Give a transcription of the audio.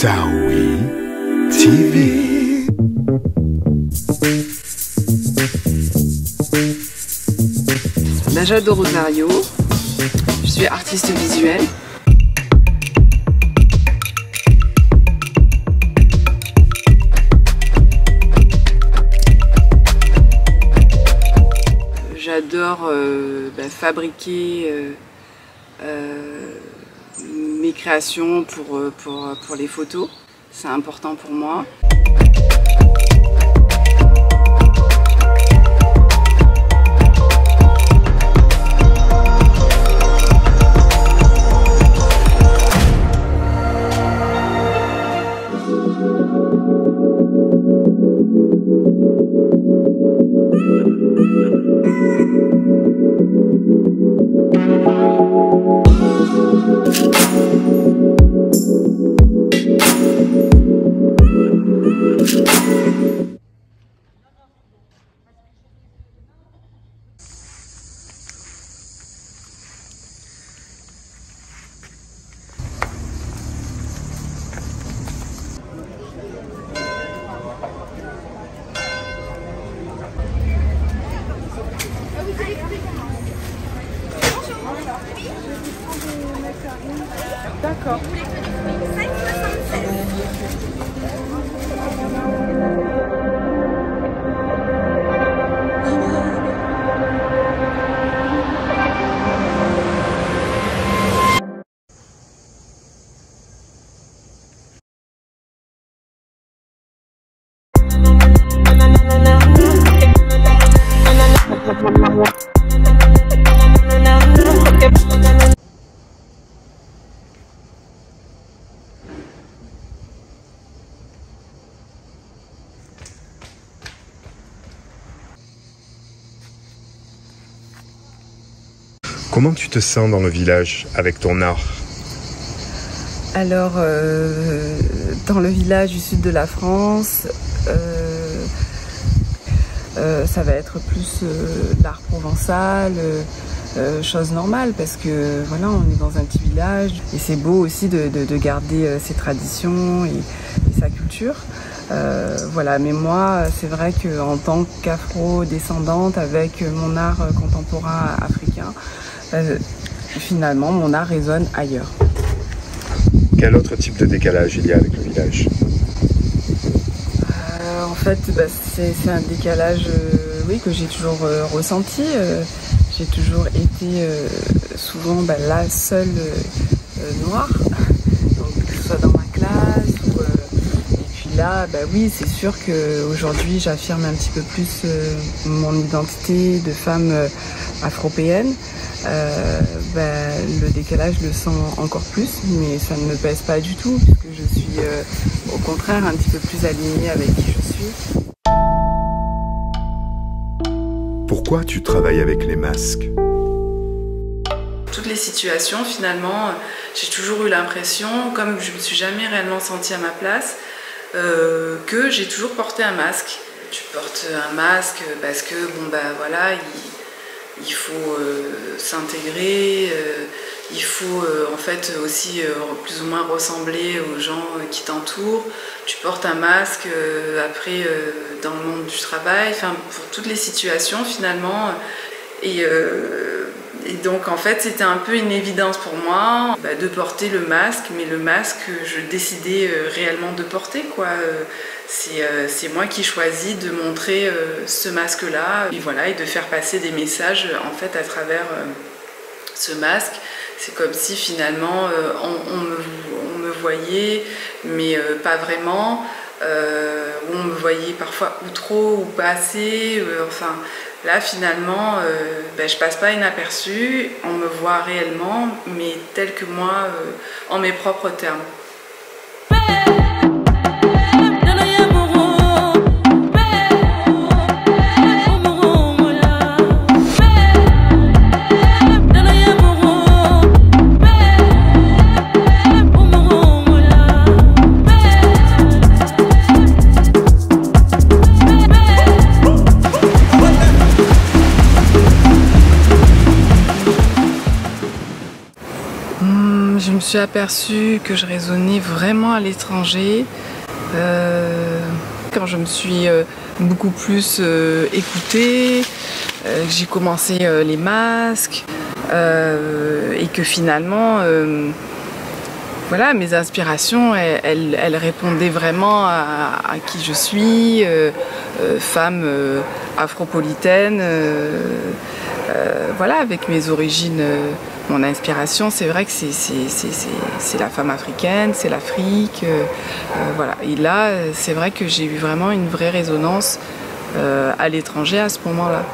Taoui TV. Najado Rosario, je suis artiste visuel. J'adore euh, bah, fabriquer euh, euh, mes créations pour, euh, pour, pour les photos. C'est important pour moi. D'accord. Comment tu te sens dans le village avec ton art Alors, euh, dans le village du sud de la France, euh, euh, ça va être plus l'art provençal, chose normale parce que voilà, on est dans un petit village et c'est beau aussi de, de- de garder ses traditions et, sa culture. Voilà, mais moi, c'est vrai qu'en tant qu'afro-descendante avec mon art contemporain africain, euh, finalement, mon art résonne ailleurs. Quel autre type de décalage il y a avec le village Euh, en fait, bah, c'est c'est un décalage euh, oui, que j'ai toujours ressenti. J'ai toujours été souvent bah, la seule noire, Donc, que ce soit dans ma là, bah, oui, c'est sûr qu'aujourd'hui, j'affirme un petit peu plus euh, mon identité de femme euh, afropéenne. Euh, bah, le décalage, je le sens encore plus, mais ça ne me pèse pas du tout, puisque je suis euh, au contraire un petit peu plus alignée avec qui je suis. Pourquoi tu travailles avec les masques? Toutes les situations, finalement, j'ai toujours eu l'impression, comme je me suis jamais réellement sentie à ma place, euh, que j'ai toujours porté un masque. Tu portes un masque parce que, bon, bah voilà, il, faut euh, s'intégrer, euh, il faut euh, en fait aussi euh, plus ou moins ressembler aux gens euh, qui t'entourent. Tu portes un masque euh, après euh, dans le monde du travail, enfin pour toutes les situations finalement. Et, euh, et donc en fait c'était un peu une évidence pour moi bah, de porter le masque, mais le masque que je décidais euh, réellement de porter quoi. Euh, C'est euh, c'est moi qui choisis de montrer ce masque-là et voilà et de faire passer des messages en fait à travers ce masque. C'est comme si finalement on, me, voyait, mais pas vraiment. Euh, on me voyait parfois ou trop ou pas assez. enfin, là finalement, euh, ben, je passe pas inaperçu. On me voit réellement, mais tel que moi, euh, en mes propres termes. me suis aperçue que je raisonnais vraiment à l'étranger. Euh, quand je me suis euh, beaucoup plus euh, écoutée, euh, j'ai commencé les masques et que finalement, voilà, mes inspirations, elles, répondaient vraiment à, à, qui je suis, femme afropolitaine, voilà, avec mes origines mon inspiration, c'est vrai que c'est la femme africaine, c'est l'Afrique, voilà. Et là, c'est vrai que j'ai eu vraiment une vraie résonance à l'étranger à ce moment-là.